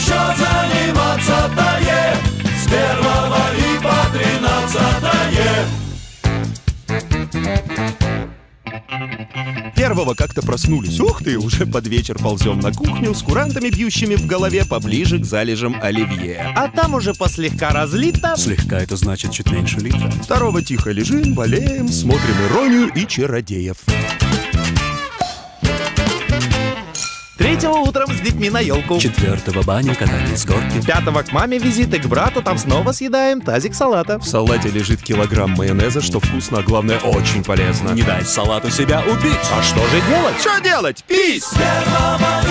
еще заниматься-то С первого и по тринадцатое Первого как-то проснулись. Ух ты, уже под вечер ползем на кухню с курантами, бьющими в голове поближе к залежам оливье. А там уже послегка разлито. Слегка это значит чуть меньше литра. Второго тихо лежим, болеем, смотрим иронию и чародеев. Третьего утром с детьми на елку. Четвертого баня, катание с горки. Пятого к маме визит и к брату, там снова съедаем тазик салата. В салате лежит килограмм майонеза, что вкусно, а главное, очень полезно. Не дай салату себя убить. А что же делать? Что делать? Пись! Первого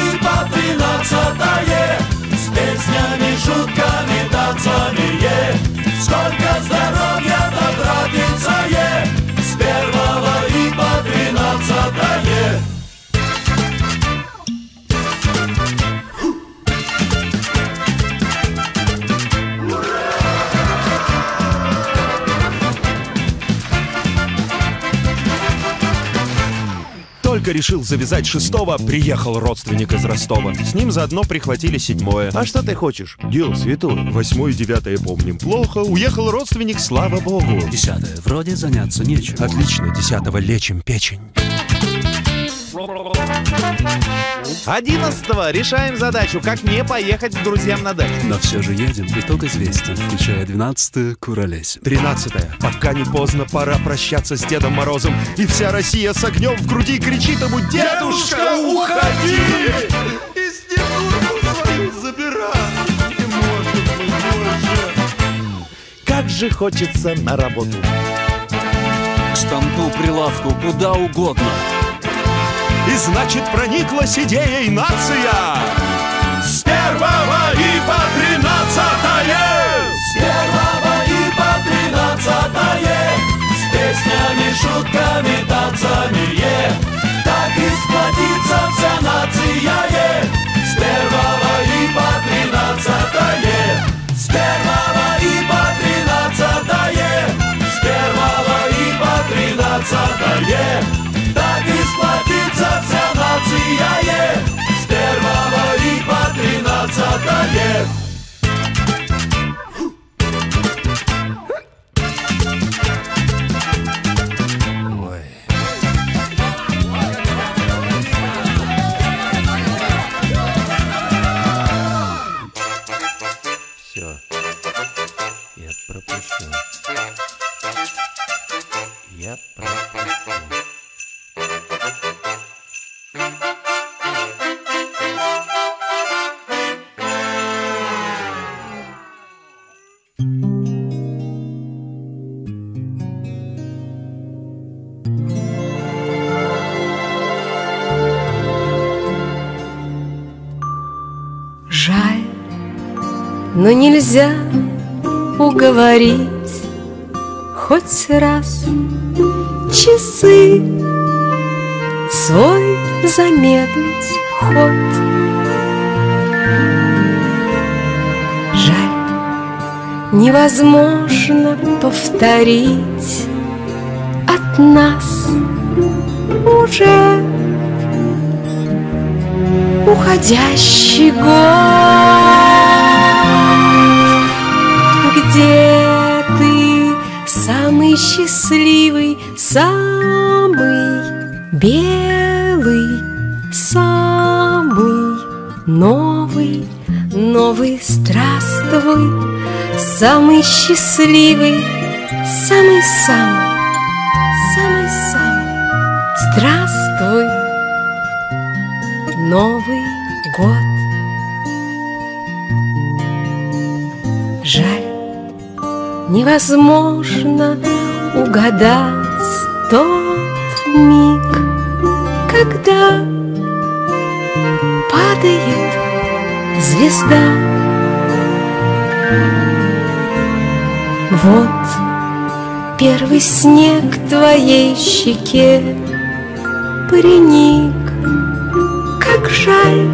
Только решил завязать шестого, приехал родственник из Ростова. С ним заодно прихватили седьмое. А что ты хочешь? Дело святое. Восьмое и девятое помним плохо. Уехал родственник, слава богу. Десятое. Вроде заняться нечем. Отлично, десятого лечим печень. Одиннадцатого решаем задачу, как не поехать к друзьям на дачу. Но все же едем. Итог известен, включая двенадцатое куролесим. Тринадцатое. Пока не поздно, пора прощаться с Дедом Морозом. И вся Россия с огнем в груди кричит ему «Дедушка, уходи!» И снегурку свою забирай. Не можем мы больше. Как же хочется на работу. К станку, прилавку, куда угодно. И значит прониклась идеей нация. С первого и по тринадцатое. С первого и по тринадцатое. С песнями, шутками, но нельзя уговорить Хоть раз часы Свой замедлить ход. Жаль, невозможно повторить От нас уже уходящий год, счастливый, самый белый, самый новый, новый здравствуй, самый счастливый, самый-самый, самый-самый, здравствуй. Новый год. Жаль, невозможно угадать тот миг, когда падает звезда. Вот первый снег твоей щеке приник как жаль,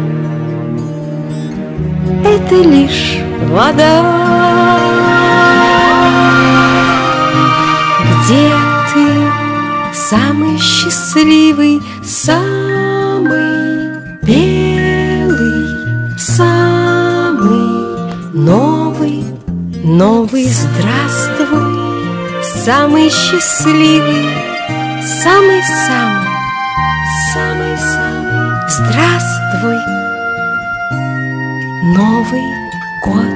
это лишь вода. Где ты самый счастливый, самый белый, самый Новый здравствуй, самый счастливый, самый-самый, самый-самый. Здравствуй, Новый год.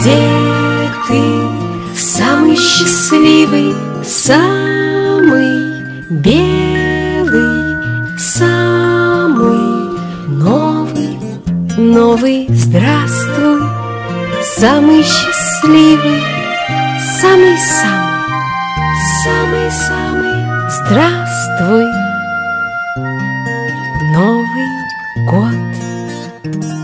Где ты? Самый счастливый, самый белый, самый новый, новый, здравствуй, самый счастливый, самый-самый, самый-самый, здравствуй, Новый год.